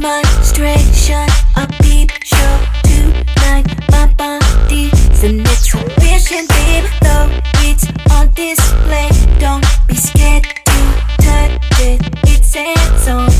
demonstration, a peep show tonight. My body's an exhibition, babe. Though it's on display, don't be scared to touch it. It's hands on.